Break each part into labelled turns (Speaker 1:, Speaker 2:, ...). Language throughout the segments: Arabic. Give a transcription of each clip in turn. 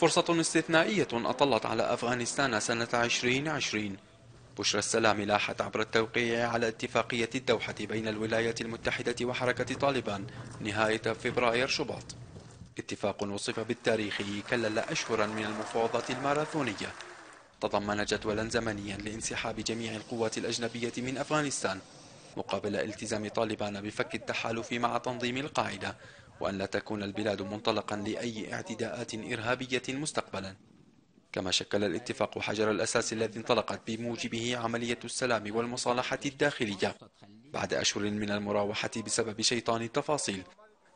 Speaker 1: فرصة استثنائية أطلت على أفغانستان سنة 2020 بشرى السلام لاحت عبر التوقيع على اتفاقية الدوحة بين الولايات المتحدة وحركة طالبان نهاية فبراير شباط. اتفاق وصف بالتاريخي كلل أشهرا من المفاوضات الماراثونية. تضمن جدولا زمنيا لانسحاب جميع القوات الأجنبية من أفغانستان. مقابل التزام طالبان بفك التحالف مع تنظيم القاعدة وأن لا تكون البلاد منطلقا لأي اعتداءات إرهابية مستقبلا. كما شكل الاتفاق حجر الأساس الذي انطلقت بموجبه عملية السلام والمصالحة الداخلية. بعد أشهر من المراوحة بسبب شيطان التفاصيل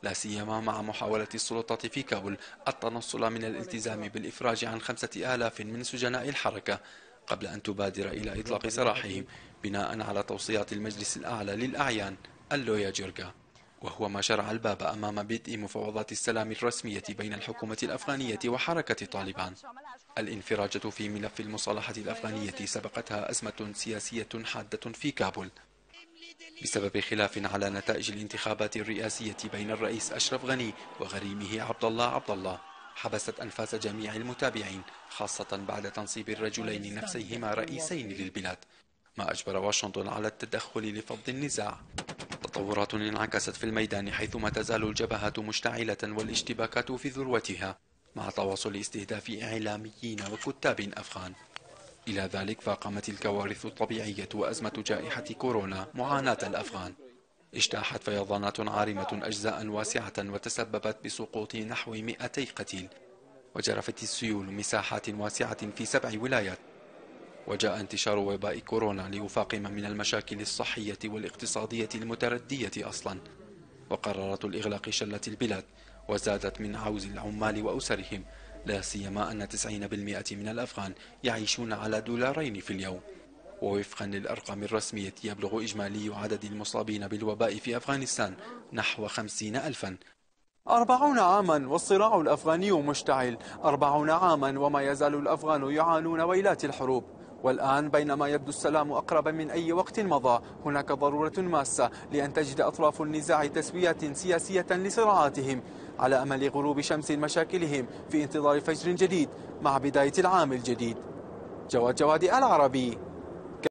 Speaker 1: لا سيما مع محاولة السلطات في كابول التنصل من الالتزام بالإفراج عن خمسة آلاف من سجناء الحركة. قبل أن تبادر إلى إطلاق سراحهم بناء على توصيات المجلس الأعلى للأعيان اللويا جورجا وهو ما شرع الباب أمام بدء مفاوضات السلام الرسمية بين الحكومة الأفغانية وحركة طالبان. الانفراجة في ملف المصالحة الأفغانية سبقتها أزمة سياسية حادة في كابول. بسبب خلاف على نتائج الانتخابات الرئاسية بين الرئيس أشرف غني وغريمه عبد الله عبد الله حبست أنفاس جميع المتابعين خاصة بعد تنصيب الرجلين نفسيهما رئيسين للبلاد. ما أجبر واشنطن على التدخل لفض النزاع. تطورات انعكست في الميدان حيث ما تزال الجبهات مشتعلة والاشتباكات في ذروتها مع تواصل استهداف إعلاميين وكتاب أفغان. إلى ذلك فاقمت الكوارث الطبيعية وأزمة جائحة كورونا معاناة الأفغان. اجتاحت فيضانات عارمة أجزاء واسعة وتسببت بسقوط نحو 200 قتيل. وجرفت السيول مساحات واسعة في سبع ولايات. وجاء انتشار وباء كورونا ليفاقم من المشاكل الصحية والاقتصادية المتردية أصلا. وقررت الإغلاق شلت البلاد وزادت من عوز العمال وأسرهم. لا سيما أن 90% من الأفغان يعيشون على دولارين في اليوم. ووفقا للأرقام الرسمية يبلغ إجمالي عدد المصابين بالوباء في أفغانستان نحو خمسين ألفا.
Speaker 2: أربعون عاما والصراع الأفغاني مشتعل. أربعون عاما وما يزال الأفغان يعانون ويلات الحروب. والآن بينما يبدو السلام أقرب من أي وقت مضى هناك ضرورة ماسة لأن تجد أطراف النزاع تسويات سياسية لصراعاتهم. على أمل غروب شمس مشاكلهم في انتظار فجر جديد مع بداية العام الجديد. جواد جوادي العربي.